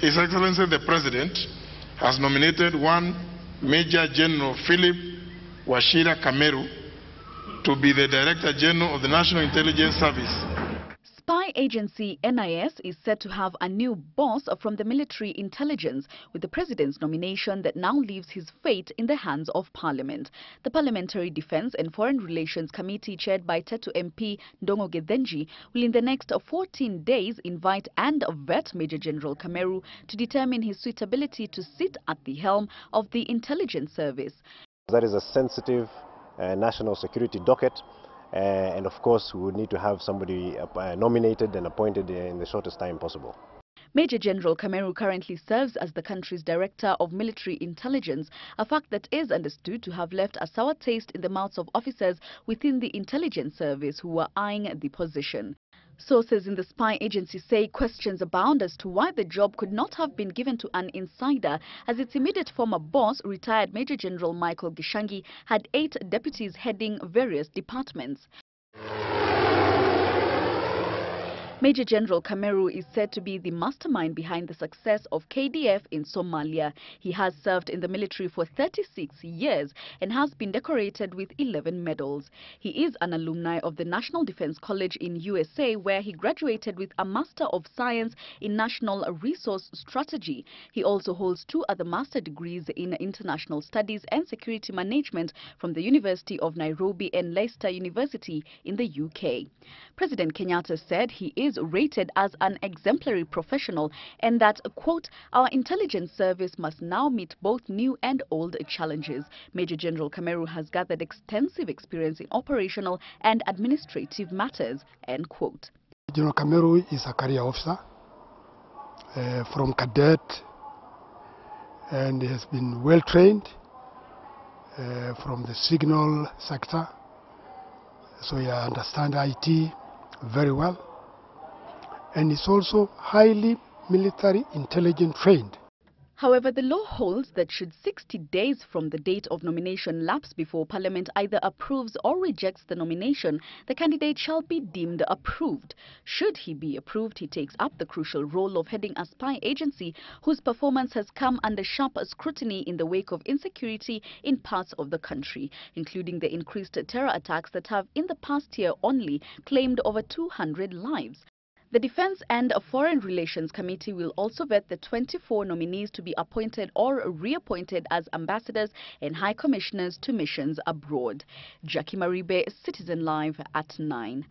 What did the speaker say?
His Excellency the President has nominated one Major General Philip Wachira Kameru to be the Director General of the National Intelligence Service. Spy agency NIS is said to have a new boss from the military intelligence with the president's nomination that now leaves his fate in the hands of parliament. The Parliamentary Defense and Foreign Relations Committee chaired by Tetu MP Ndung'u Gethenji will in the next 14 days invite and vet Major General Kameru to determine his suitability to sit at the helm of the intelligence service. That is a sensitive uh, national security docket and of course we would need to have somebody uh, nominated and appointed in the shortest time possible. Major General Kameru currently serves as the country's Director of Military Intelligence, a fact that is understood to have left a sour taste in the mouths of officers within the intelligence service who were eyeing the position. Sources in the spy agency say questions abound as to why the job could not have been given to an insider as its immediate former boss, retired Major General Michael Gichangi, had eight deputies heading various departments. Major General Kameru is said to be the mastermind behind the success of KDF in Somalia. He has served in the military for 36 years and has been decorated with 11 medals. He is an alumni of the National Defense College in USA where he graduated with a Master of Science in National Resource Strategy. He also holds two other master degrees in International Studies and Security Management from the University of Nairobi and Leicester University in the UK. President Kenyatta said he is rated as an exemplary professional and that, quote, our intelligence service must now meet both new and old challenges. Major General Kameru has gathered extensive experience in operational and administrative matters, end quote. General Kameru is a career officer uh, from cadet and has been well trained uh, from the signal sector so he understands IT very well and is also highly military intelligence trained. However, the law holds that should 60 days from the date of nomination lapse before Parliament either approves or rejects the nomination, the candidate shall be deemed approved. Should he be approved, he takes up the crucial role of heading a spy agency whose performance has come under sharp scrutiny in the wake of insecurity in parts of the country, including the increased terror attacks that have in the past year only claimed over 200 lives. The Defense and Foreign Relations Committee will also vet the 24 nominees to be appointed or reappointed as ambassadors and high commissioners to missions abroad. Jackie Maribe, Citizen Live at 9.